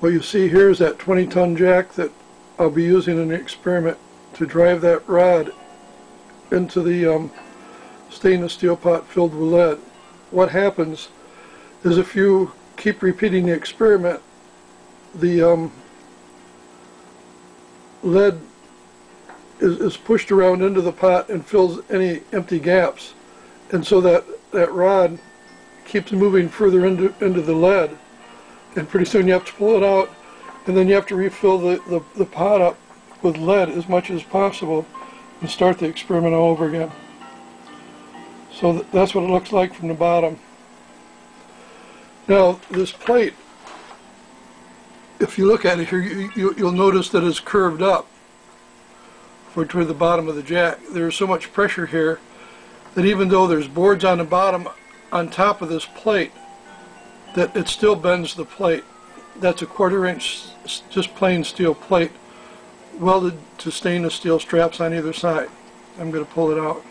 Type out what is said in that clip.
What you see here is that 20 ton jack that I'll be using in the experiment to drive that rod into the um, stainless steel pot filled with lead. What happens is if you keep repeating the experiment, the um, lead is, is pushed around into the pot and fills any empty gaps. And so that, that rod keeps moving further into, into the lead. And pretty soon you have to pull it out and then you have to refill the, the, the pot up with lead as much as possible and start the experiment all over again. So th- that's what it looks like from the bottom. Now, this plate, if you look at it here, you, you, you'll notice that it's curved up for toward the bottom of the jack. There's so much pressure here that even though there's boards on the bottom on top of this plate, that it still bends the plate. That's a quarter inch, just plain steel plate welded to stainless steel straps on either side. I'm going to pull it out.